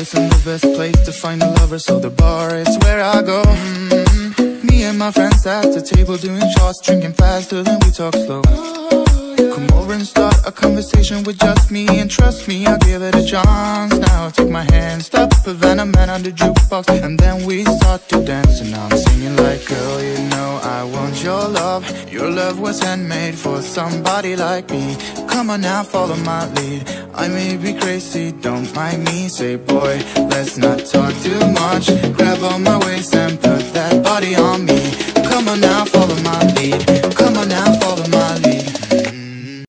best place to find a lover, so the bar is where I go. Mm-hmm. Me and my friends at the table doing shots, drinking faster than we talk slow. Come over and start a conversation with just me And trust me, I'll give it a chance Now I take my hand, stop Havana Man on the jukebox And then we start to dance And I'm singing like Girl, you know I want your love Your love was handmade for somebody like me Come on now, follow my lead I may be crazy, don't mind me. Say boy, let's not talk too much. Grab on my waist and put that body on me. Come on now, follow my lead. Come on